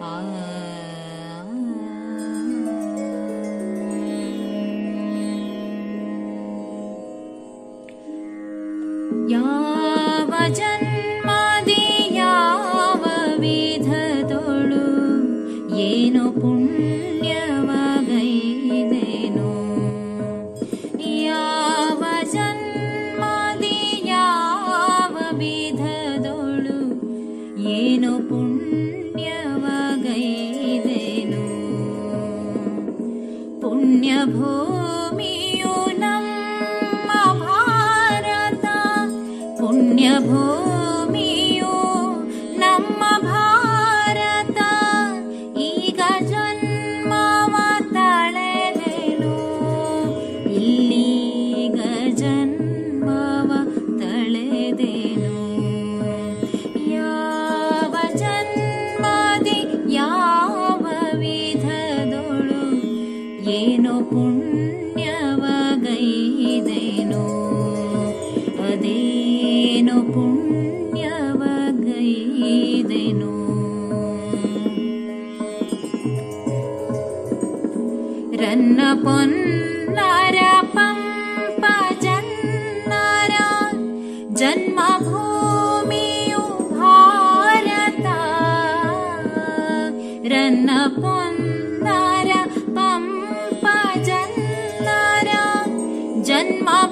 या वचन Who? ಏನು ಪುಣ್ಯವಗೈದೇನು ಅದೇನು ಪುಣ್ಯವಗೈದೇನು. ರನ್ನ पुण्यवगैदेनु ಪಂಪ पुण्यवगैदेनुरन्नपुन्नरपम्पचन्नरा ಜನ್ಮಭೂ in my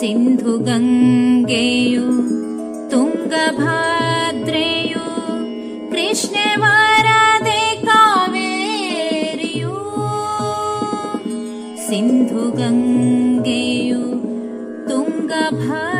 सिन्धुगङ्गेयु तुङ्गभा्रेयु कृष्णवारादे कावेर्यु। सिन्धुगङ्गेयु तुङ्गभा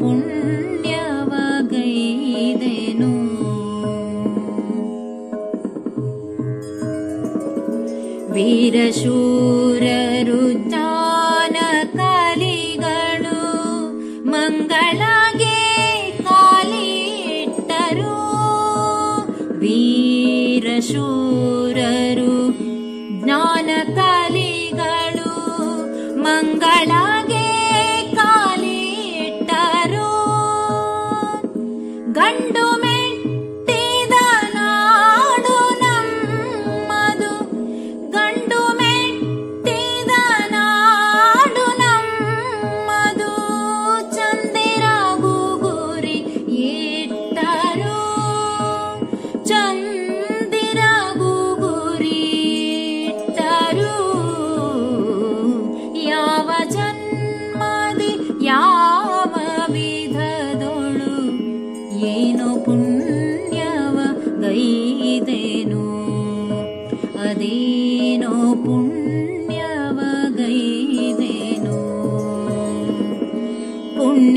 पुण्यवगदे वीरशूररुचन कालि मङ्गले कालिट वीरशू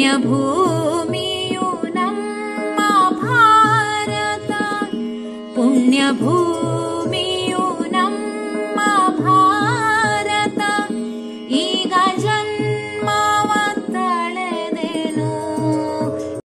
ण्यूमि यूनम् आभार पुण्यभू